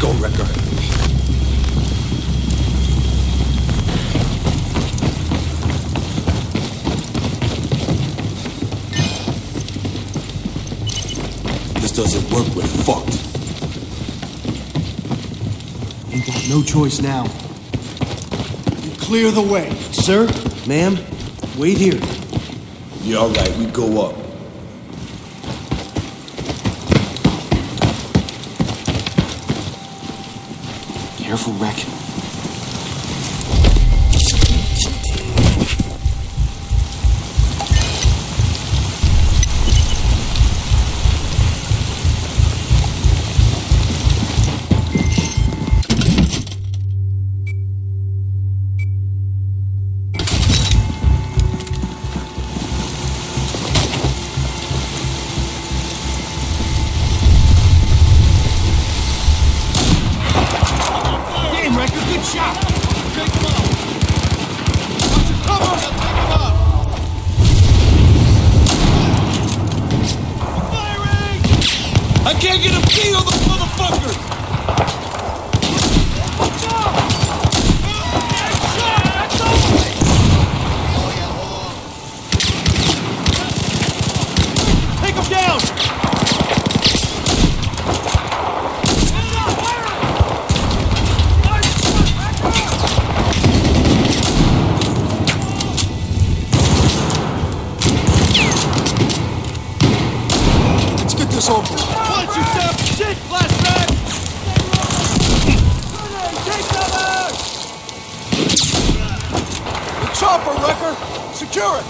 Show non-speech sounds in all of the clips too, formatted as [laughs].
go, Recker. This doesn't work, we're fucked. Ain't got no choice now. Clear the way. Sir, ma'am, wait here. Yeah, alright, we go up. Careful, Wreck. I can't get a beat on the motherfucker. Take him down! Let's get this over. with. Watch yourself! Shit! Flashback! Take cover! The chopper, Recker! Secure it!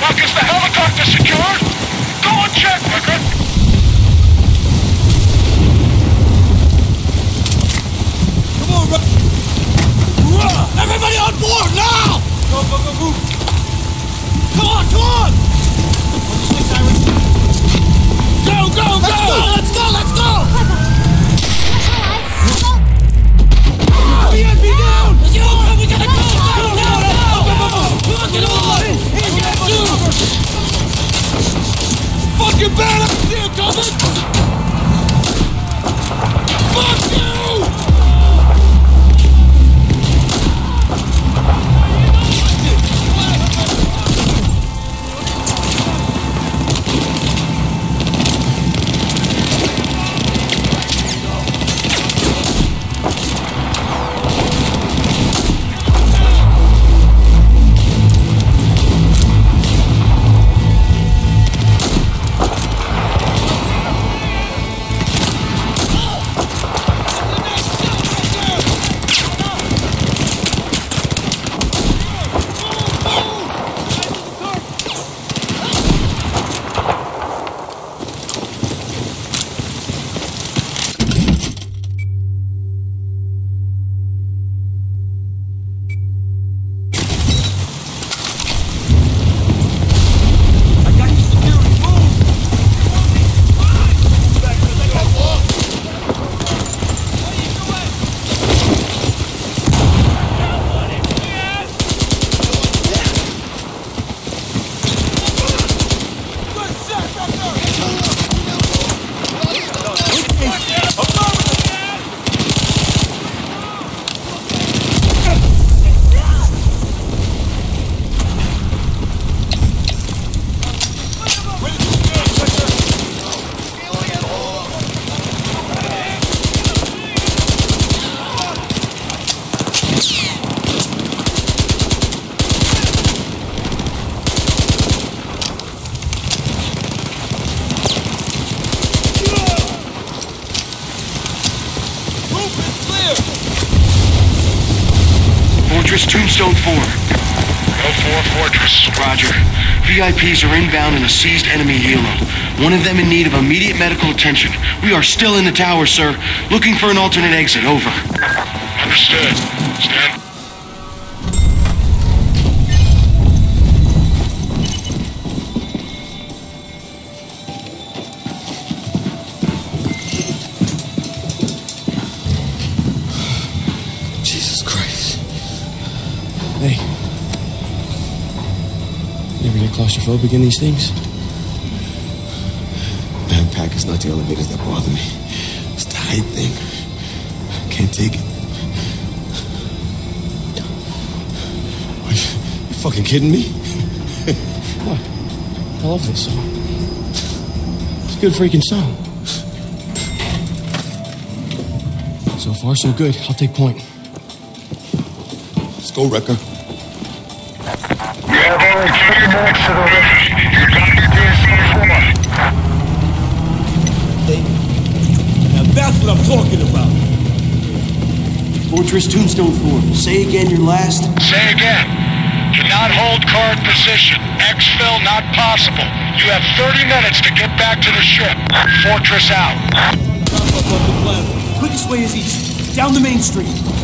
Doc, is the helicopter secured? Go and check, Recker. Come on, Recker! Everybody on board, now! Go, go, go, move! Come on, come on! Go, go, go! Go, go, Fortress 4. Go for Fortress. Roger. VIPs are inbound in a seized enemy helo. One of them in need of immediate medical attention. We are still in the tower, sir. Looking for an alternate exit. Over. Understood. Stand claustrophobic in these things? Man, Pac, it's not the elevators that bother me. It's the height thing. Can't take it. Are you, you fucking kidding me? [laughs] what? I love this song. It's a good freaking song. So far, so good. I'll take point. Let's go, Recker. Got your DSC Now that's what I'm talking about. Fortress Tombstone 4. Say again your last. Say again. Cannot hold current position. Exfil not possible. You have 30 minutes to get back to the ship. Fortress out. Wrap up on the plaza. Quickest way is east. Down the main street.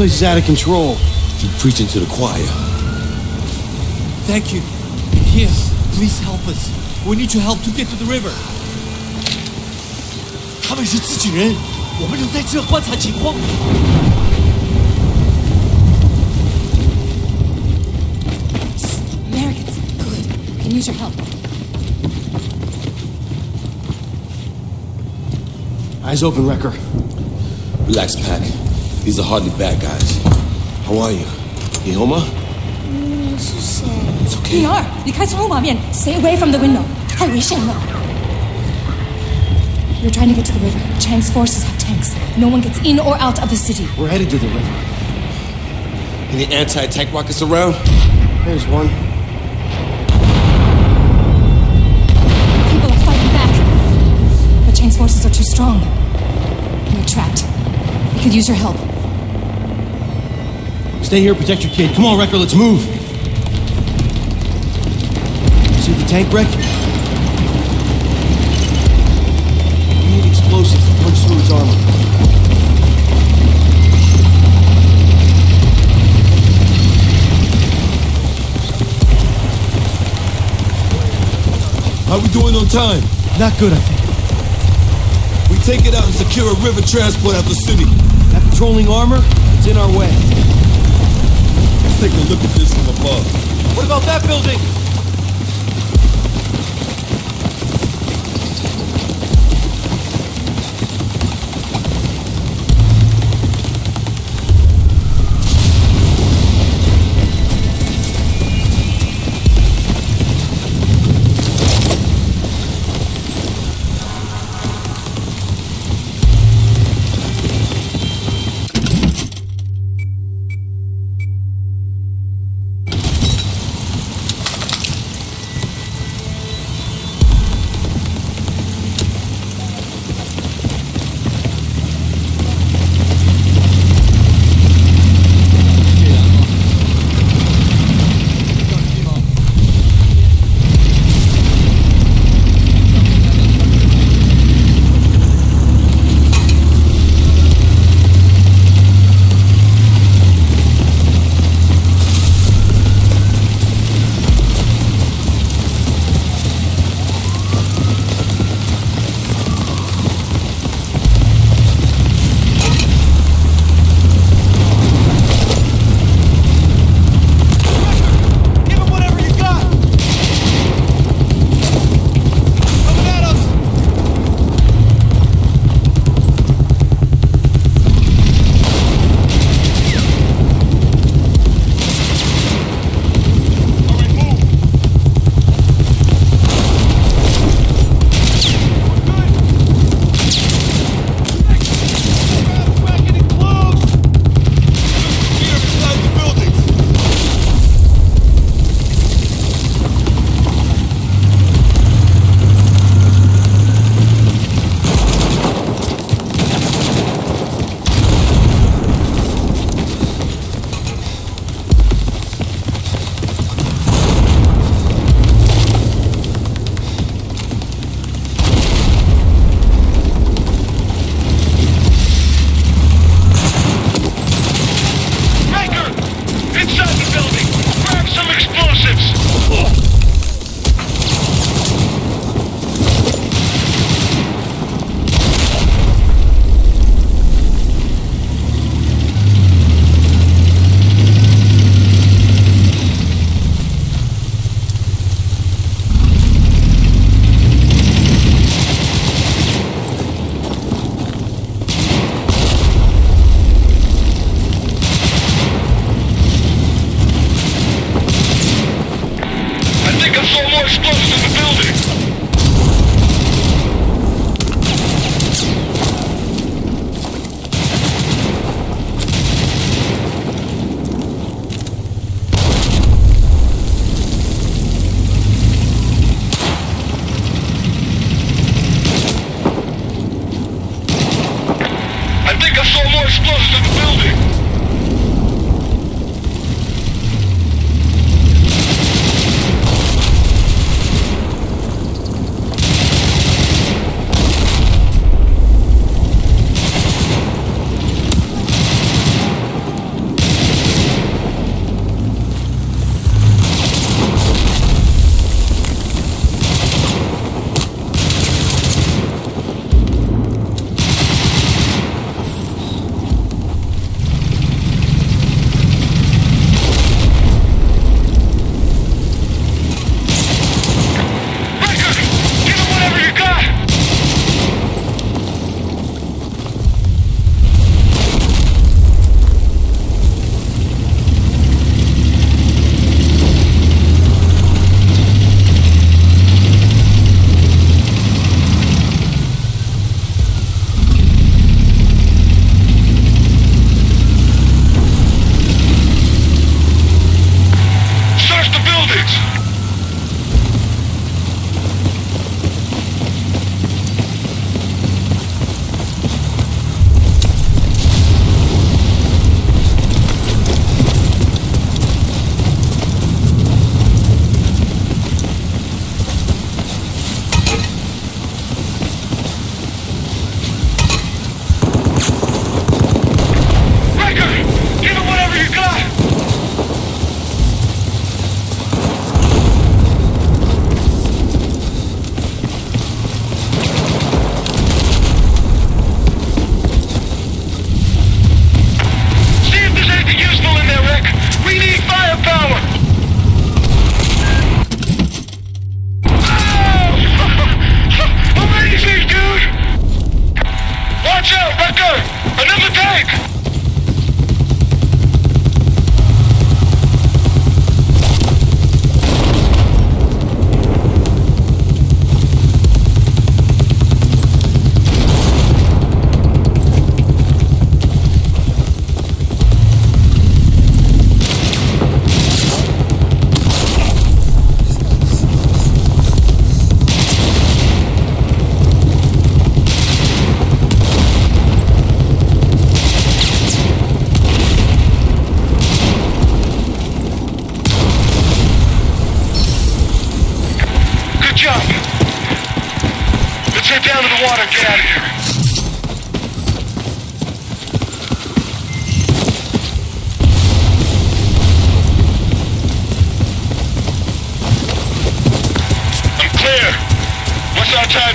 place is out of control. Keep preaching to the choir. Thank you. Here, please help us. We need your help to get to the river. Ah, 他们是自己人，我们留在这观察情况。Americans, good. We can use your help. Eyes open, Recker. Relax, Pac. These are hardly bad guys. How are you? You home? 你是谁？ It's okay. 女儿，你开窗户旁边，Stay away from the window，太危险了。We're trying to get to the river. Chang's forces have tanks. No one gets in or out of the city. We're headed to the river. Any anti-tank rockets around? There's one. People are fighting back. But Chang's forces are too strong. We're trapped. We could use your help. Stay here, protect your kid. Come on, Recker, let's move. See the tank wreck? We need explosives to punch through his armor. How are we doing on time? Not good, I think. We take it out and secure a river transport out the city. That patrolling armor, it's in our way. Take a look at this from above. What about that building?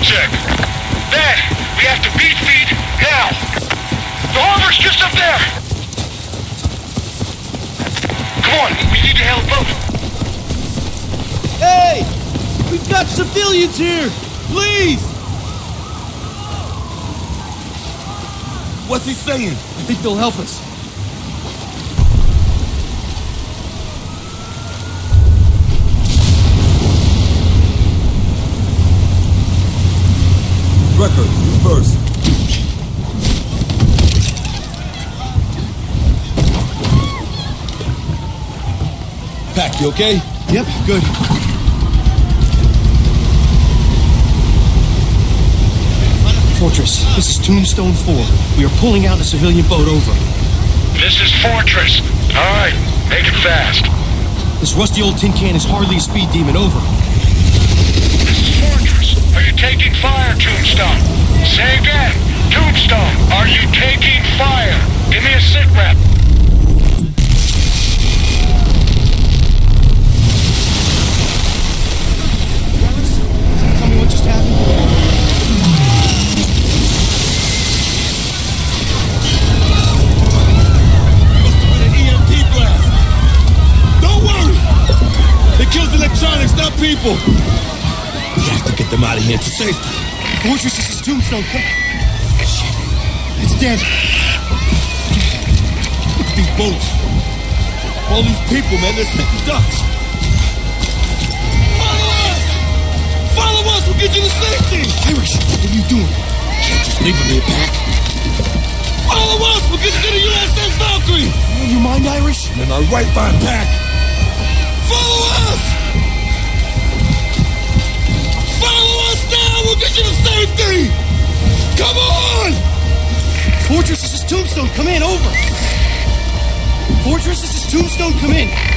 Check? Dad, we have to beat feet now. The harbor's just up there. Come on, we need to hail a boat. Hey! We've got civilians here! Please! What's he saying? I think they'll help us. Recker, you first. Pac, you okay? Yep, good. Fortress, this is Tombstone 4. We are pulling out the civilian boat over. This is Fortress. All right, make it fast. This rusty old tin can is hardly a speed demon over. This is Fortress. Are you taking fire, Tombstone? People. We have to get them out of here to safety. Fortress, is Tombstone. Come. Shit. It's dead. Look at these boats. All these people, man, they're sitting ducks. Follow us! Follow us, we'll get you to safety! Irish, what are you doing? Can't just leave him in the back. Follow us, we'll get you to the USS Valkyrie! You mind, Irish? And our right behind Pac. Follow us! We'll get you to safety! Come on! Fortress, this is Tombstone. Come in, over. Fortress, this is Tombstone. Come in.